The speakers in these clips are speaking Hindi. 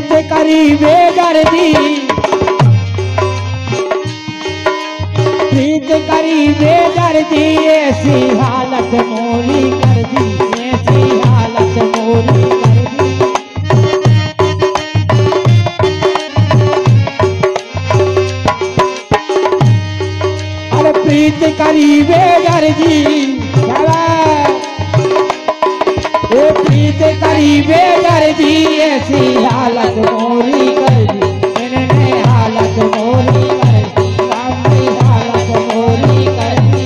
करी बेदर्दी। प्रीत करी बेदर्दी, ऐसी हालत मोरी कर दी, ऐसी हालत मोरी कर दी। प्रीत करी बेदर्दी। ए प्रीत करी बेदर्दी ऐसी हालत मोरी कर दी। मैंने हालत मोरी कर दी हालत मोरी कर दी।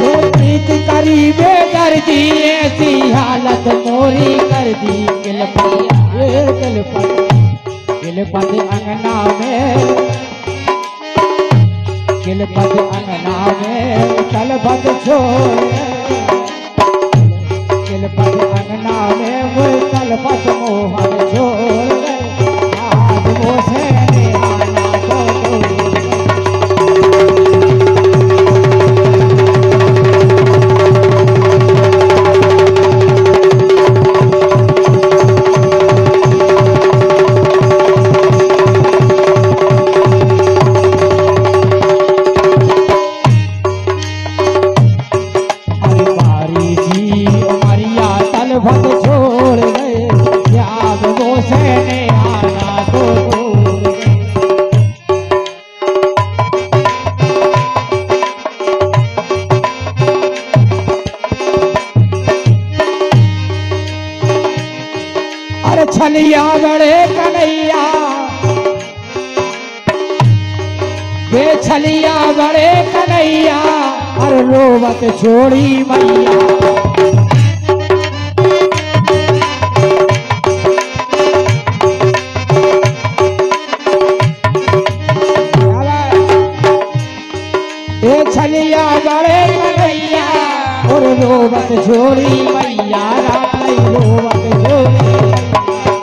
वो प्रीत करी बेदर्दी ऐसी हालत मोरी कर दी। गिलपत ये गिलपत गिलपत अंगना में गिलपत अंगना में तलपत छोड़। गिलपत अंगना में वो पद मोहन छनिया बड़े कन्हैया। वे छलिया बड़े कन्हैया। और रोबत छोड़ी मैया। मैया राय गोवत जोई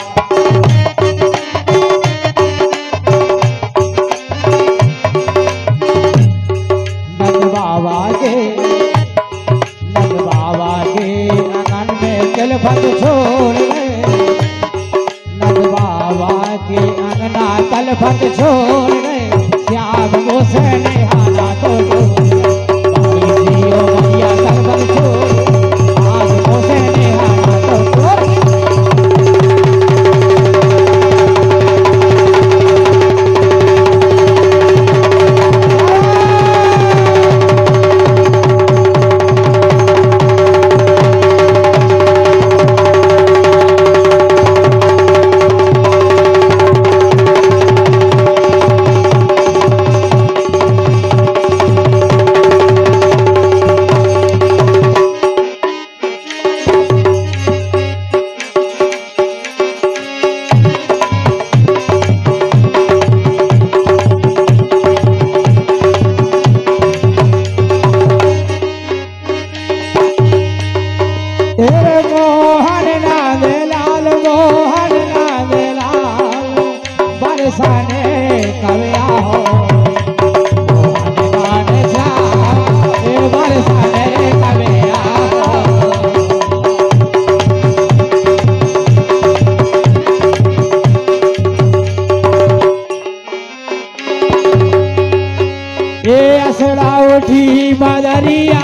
हंसड़ा उठी मदरिया।